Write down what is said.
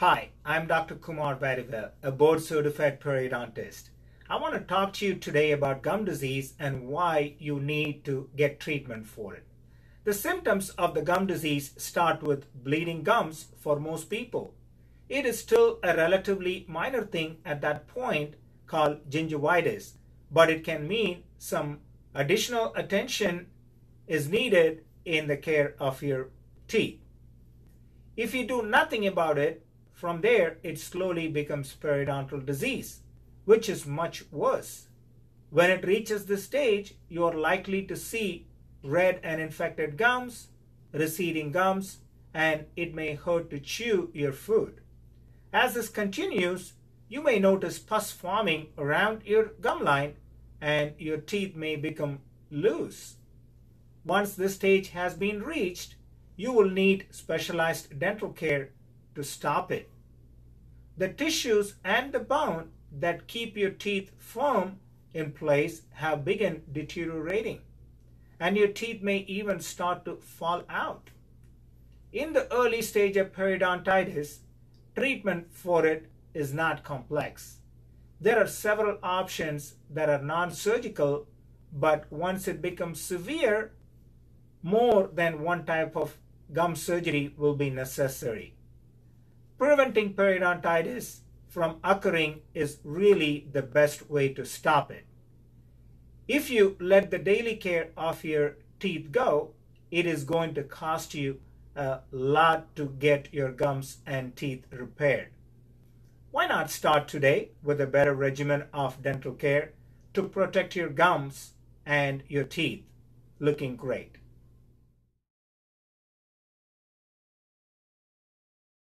Hi, I'm Dr. Kumar Vadivel, a board certified periodontist. I want to talk to you today about gum disease and why you need to get treatment for it. The symptoms of the gum disease start with bleeding gums for most people. It is still a relatively minor thing at that point called gingivitis, but it can mean some additional attention is needed in the care of your teeth. If you do nothing about it, from there it slowly becomes periodontal disease, which is much worse. When it reaches this stage, you are likely to see red and infected gums, receding gums, and it may hurt to chew your food. As this continues, you may notice pus forming around your gum line and your teeth may become loose. Once this stage has been reached, you will need specialized dental care to stop it. The tissues and the bone that keep your teeth firm in place have begun deteriorating, and your teeth may even start to fall out. In the early stage of periodontitis, treatment for it is not complex. There are several options that are non-surgical, but once it becomes severe, more than one type of gum surgery will be necessary. Preventing periodontitis from occurring is really the best way to stop it. If you let the daily care of your teeth go, it is going to cost you a lot to get your gums and teeth repaired. Why not start today with a better regimen of dental care to protect your gums and your teeth looking great?